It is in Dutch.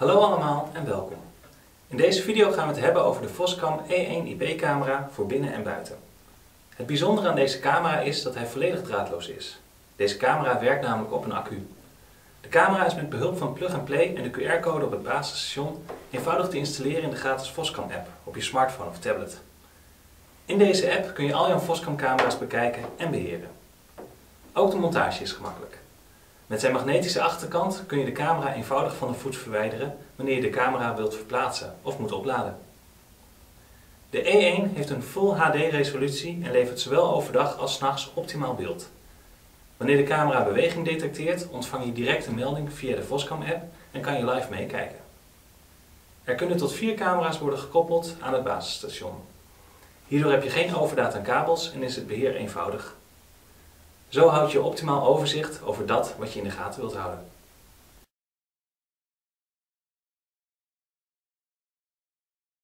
Hallo allemaal en welkom. In deze video gaan we het hebben over de Voscam E1 IP-camera voor binnen en buiten. Het bijzondere aan deze camera is dat hij volledig draadloos is. Deze camera werkt namelijk op een accu. De camera is met behulp van plug-and-play en de QR-code op het basisstation eenvoudig te installeren in de gratis Voscam app op je smartphone of tablet. In deze app kun je al jouw Voscam camera's bekijken en beheren. Ook de montage is gemakkelijk. Met zijn magnetische achterkant kun je de camera eenvoudig van de voet verwijderen wanneer je de camera wilt verplaatsen of moet opladen. De E1 heeft een Full HD resolutie en levert zowel overdag als 's nachts optimaal beeld. Wanneer de camera beweging detecteert, ontvang je direct een melding via de Voscam app en kan je live meekijken. Er kunnen tot vier camera's worden gekoppeld aan het basisstation. Hierdoor heb je geen overdaad aan kabels en is het beheer eenvoudig. Zo houd je optimaal overzicht over dat wat je in de gaten wilt houden.